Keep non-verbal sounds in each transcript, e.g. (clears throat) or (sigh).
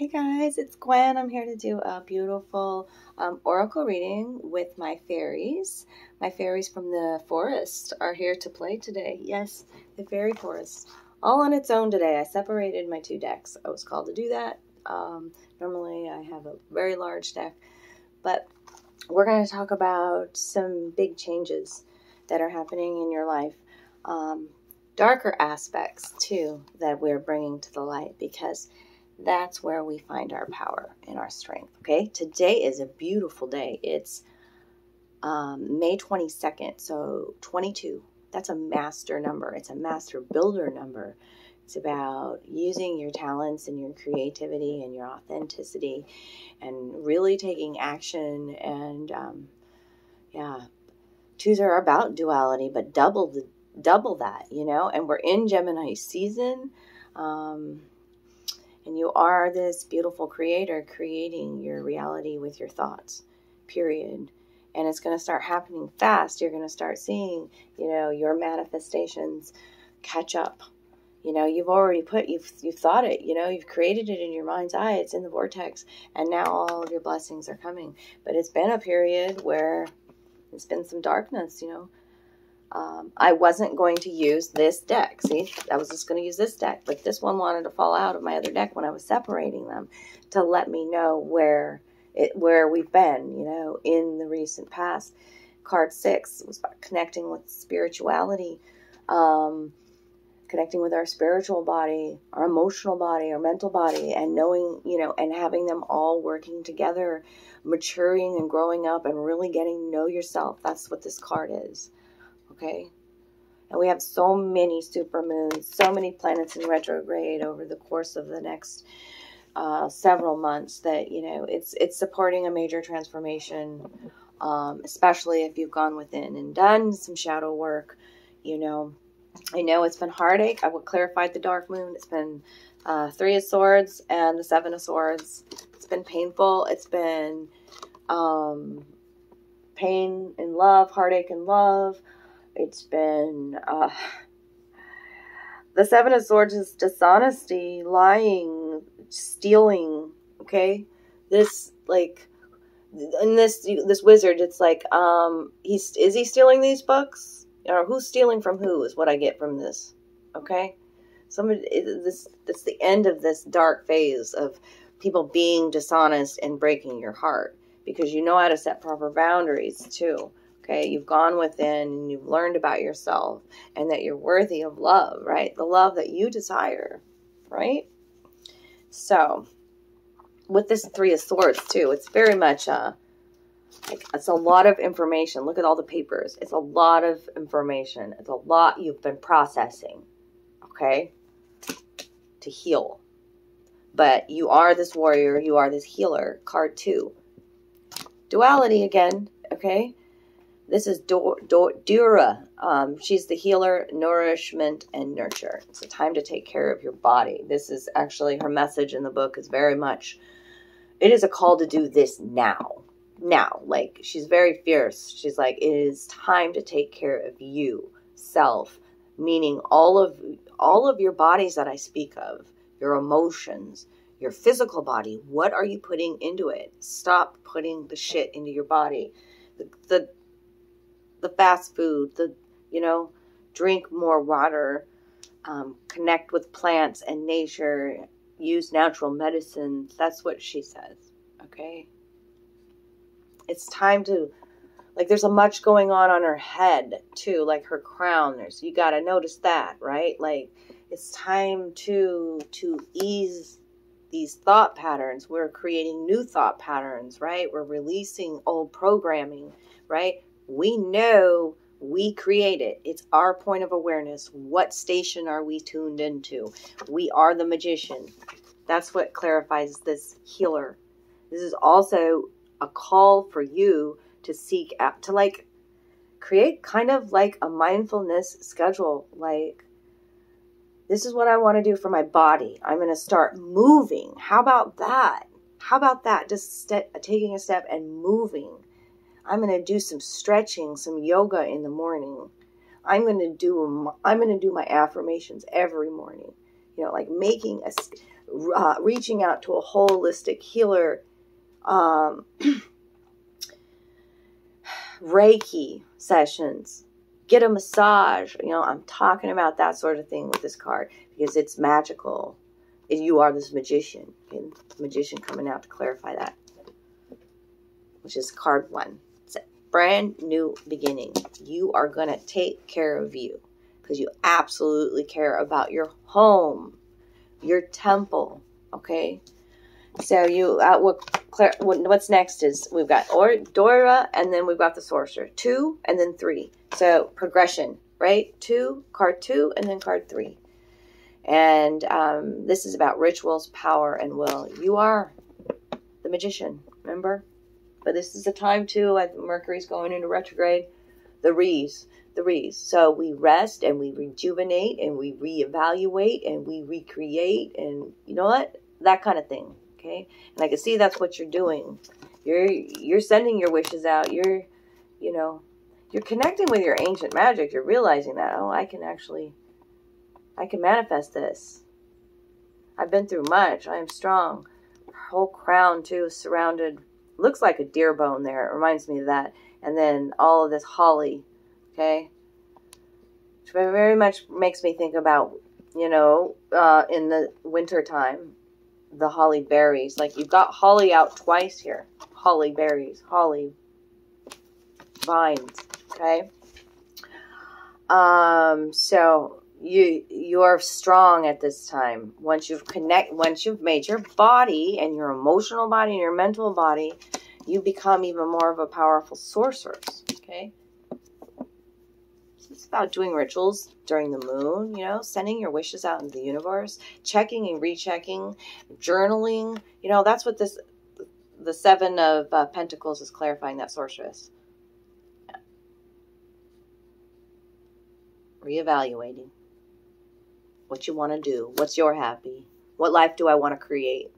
Hey guys, it's Gwyn. I'm here to do a beautiful um, oracle reading with my fairies. My fairies from the forest are here to play today. Yes, the fairy forest. All on its own today. I separated my two decks. I was called to do that. Um, normally I have a very large deck, but we're going to talk about some big changes that are happening in your life. Um, darker aspects too that we're bringing to the light because that's where we find our power and our strength. Okay, today is a beautiful day. It's um, May 22nd, so 22. That's a master number, it's a master builder number. It's about using your talents and your creativity and your authenticity and really taking action. And um, yeah, twos are about duality, but double the double that, you know. And we're in Gemini season. Um, and you are this beautiful creator creating your reality with your thoughts, period. And it's going to start happening fast. You're going to start seeing, you know, your manifestations catch up. You know, you've already put, you've, you've thought it, you know, you've created it in your mind's eye. It's in the vortex. And now all of your blessings are coming. But it's been a period where it's been some darkness, you know um, I wasn't going to use this deck. See, I was just going to use this deck, but this one wanted to fall out of my other deck when I was separating them to let me know where it where we've been, you know, in the recent past. Card six was about connecting with spirituality, um, connecting with our spiritual body, our emotional body, our mental body, and knowing, you know, and having them all working together, maturing and growing up, and really getting to know yourself. That's what this card is okay? And we have so many super moons, so many planets in retrograde over the course of the next uh, several months that, you know, it's, it's supporting a major transformation, um, especially if you've gone within and done some shadow work, you know. I know it's been heartache. I will clarify the dark moon. It's been uh, three of swords and the seven of swords. It's been painful. It's been um, pain and love, heartache and love. It's been uh, the Seven of Swords is dishonesty, lying, stealing. Okay, this like in this this wizard, it's like um he's is he stealing these books or who's stealing from who is what I get from this. Okay, somebody this that's the end of this dark phase of people being dishonest and breaking your heart because you know how to set proper boundaries too. Okay, you've gone within and you've learned about yourself and that you're worthy of love, right? The love that you desire, right? So, with this Three of Swords, too, it's very much a, uh, like, it's a lot of information. Look at all the papers. It's a lot of information. It's a lot you've been processing, okay, to heal. But you are this warrior, you are this healer. Card two. Duality again, okay? This is Do Dura. Um, she's the healer, nourishment, and nurture. It's a time to take care of your body. This is actually her message in the book is very much, it is a call to do this now. Now, like she's very fierce. She's like, it is time to take care of you, self, meaning all of all of your bodies that I speak of, your emotions, your physical body. What are you putting into it? Stop putting the shit into your body. The, the the fast food, the, you know, drink more water, um, connect with plants and nature, use natural medicines. That's what she says. Okay. It's time to, like, there's a much going on on her head too, like her crown. There's, you got to notice that, right? Like, it's time to, to ease these thought patterns. We're creating new thought patterns, right? We're releasing old programming, right? We know we create it. It's our point of awareness. What station are we tuned into? We are the magician. That's what clarifies this healer. This is also a call for you to seek out, to like create kind of like a mindfulness schedule. Like, this is what I want to do for my body. I'm going to start moving. How about that? How about that? Just st- taking a step and moving I'm going to do some stretching, some yoga in the morning. I'm going to do I'm going to do my affirmations every morning. you know, like making a, uh, reaching out to a holistic healer, um, (clears throat) Reiki sessions, get a massage. You know, I'm talking about that sort of thing with this card because it's magical. You are this magician. And magician coming out to clarify that, which is card one. Brand new beginning. You are going to take care of you because you absolutely care about your home, your temple. Okay. So you, uh, what, what's next is we've got or Dora, and then we've got the sorcerer. Two, and then three. So progression, right? Two, card two, and then card three. And um, this is about rituals, power, and will. You are the magician, remember? But this is the time too, like Mercury's going into retrograde. The Rees, the Rees. So we rest and we rejuvenate and we reevaluate and we recreate and you know what? That kind of thing. Okay? And I can see that's what you're doing. You're you're sending your wishes out. You're you know, you're connecting with your ancient magic. You're realizing that, oh, I can actually I can manifest this. I've been through much. I am strong. Her whole crown, too, is surrounded, looks like a deer bone there. It reminds me of that. And then all of this holly, okay? Which very much makes me think about, you know, uh, in the winter time, the holly berries. Like you've got holly out twice here. Holly berries, holly vines, okay? Um, so you you're strong at this time. Once you've connect once you've made your body and your emotional body and your mental body you become even more of a powerful sorceress okay? It's about doing rituals during the moon you know sending your wishes out into the universe checking and rechecking journaling you know that's what this the seven of uh, pentacles is clarifying that sorceress reevaluating what you want to do, what's your happy, what life do I want to create?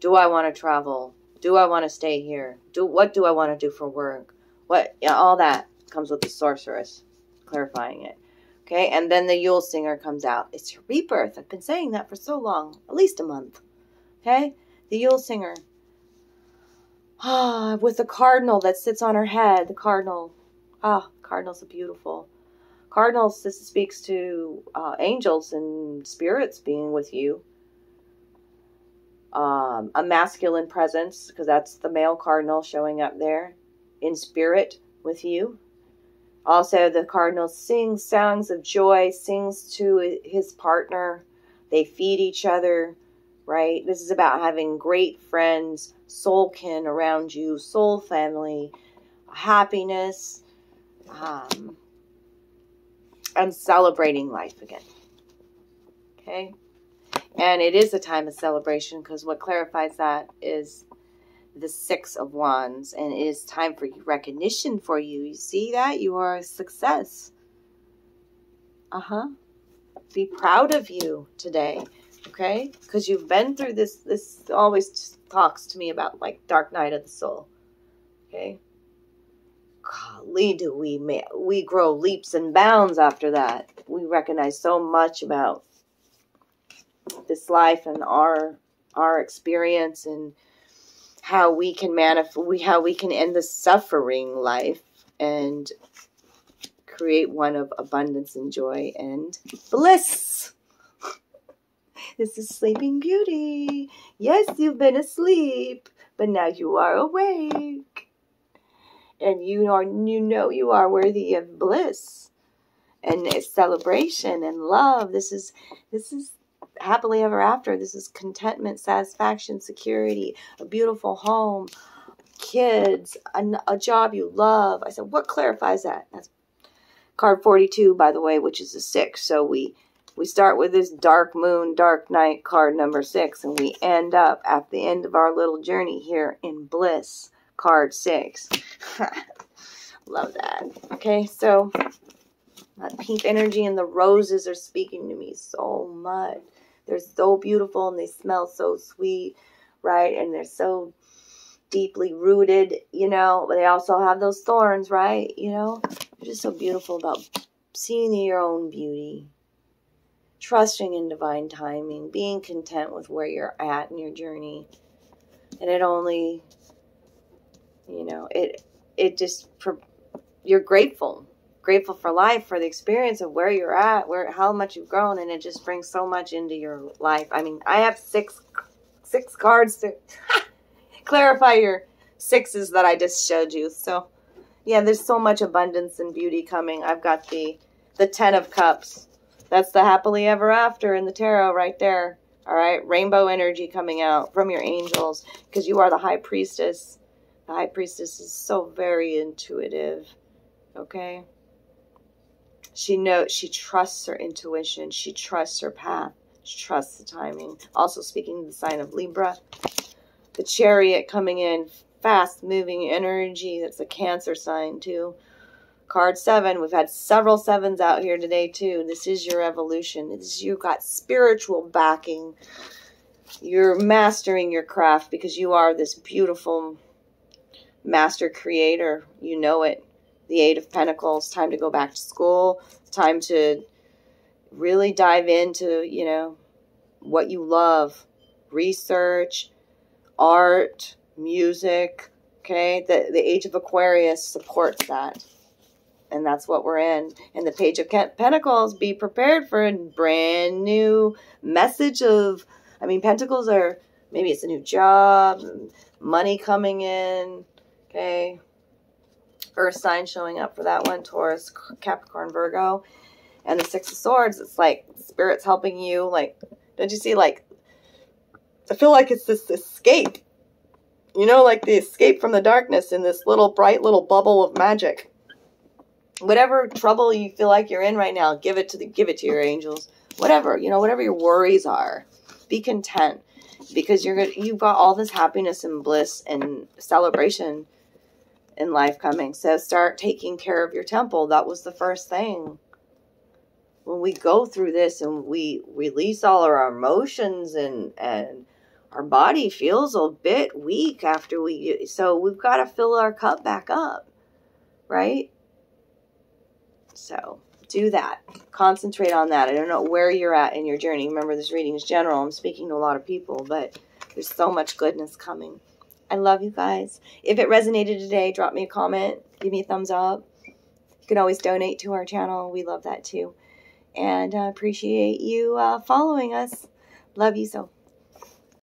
Do I want to travel? Do I want to stay here? Do what do I want to do for work? What all that comes with the sorceress, clarifying it. Okay, and then the Yule Singer comes out. It's your rebirth. I've been saying that for so long, at least a month. Okay, the Yule Singer. Ah, (sighs) with the cardinal that sits on her head. The cardinal. Ah, cardinals are beautiful. Cardinals, this speaks to uh, angels and spirits being with you. Um, a masculine presence, because that's the male cardinal showing up there in spirit with you. Also, the cardinal sings songs of joy, sings to his partner. They feed each other, right? This is about having great friends, soul kin around you, soul family, happiness. Um, and celebrating life again. Okay? And it is a time of celebration because what clarifies that is the Six of Wands, and it is time for recognition for you. You see that? You are a success. Uh huh. Be proud of you today, okay? Because you've been through this. This always talks to me about like dark night of the soul, okay? Golly, do we we grow leaps and bounds after that. We recognize so much about this life and our our experience and how we can manifest we how we can end the suffering life and create one of abundance and joy and bliss. This is Sleeping Beauty. Yes, you've been asleep, but now you are awake and you are you know you are worthy of bliss and celebration and love. This is this is happily ever after. This is contentment satisfaction security a beautiful home kids a, a job you love. I said what clarifies that? That's card 42 by the way which is a six. So we we start with this dark moon dark night card number six and we end up at the end of our little journey here in bliss card six. (laughs) Love that. Okay, so that pink energy and the roses are speaking to me so much. They're so beautiful and they smell so sweet, right? And they're so deeply rooted, you know. But they also have those thorns, right? You know, they're just so beautiful about seeing your own beauty. trusting in divine timing, being content with where you're at in your journey. And it only, you know, it, it just, you're grateful, grateful for life, for the experience of where you're at, where, how much you've grown. And it just brings so much into your life. I mean, I have six, six cards to (laughs) clarify your sixes that I just showed you. So yeah, there's so much abundance and beauty coming. I've got the, the 10 of cups that's the happily ever after in the tarot right there. All right, rainbow energy coming out from your angels because you are the high priestess. The high priestess is so very intuitive. Okay? She knows, she trusts her intuition. She trusts her path. She trusts the timing. Also speaking the sign of Libra. The chariot coming in, fast moving energy. That's a cancer sign too. Card seven, we've had several sevens out here today too. This is your evolution. You've got spiritual backing. You're mastering your craft because you are this beautiful master creator. You know it. The Eight of Pentacles, time to go back to school, time to really dive into, you know, what you love, research, art, music, okay? The the Age of Aquarius supports that and that's what we're in. In the Page of Pentacles, be prepared for a brand new message of, I mean, Pentacles are maybe it's a new job, money coming in, okay. Earth sign showing up for that one, Taurus, Capricorn, Virgo. And the Six of Swords, it's like Spirit's helping you. Like, don't you see, like, I feel like it's this escape. You know, like the escape from the darkness in this little bright little bubble of magic whatever trouble you feel like you're in right now, give it to the give it to your angels. Whatever, you know, whatever your worries are. Be content because you're good you've got all this happiness and bliss and celebration in life coming. So start taking care of your temple. That was the first thing. When we go through this and we release all our emotions and and our body feels a bit weak after we so we've got to fill our cup back up. Right? So do that. Concentrate on that. I don't know where you're at in your journey. Remember, this reading is general. I'm speaking to a lot of people, but there's so much goodness coming. I love you guys. If it resonated today, drop me a comment. Give me a thumbs up. You can always donate to our channel. We love that too. And uh, appreciate you uh, following us. Love you so.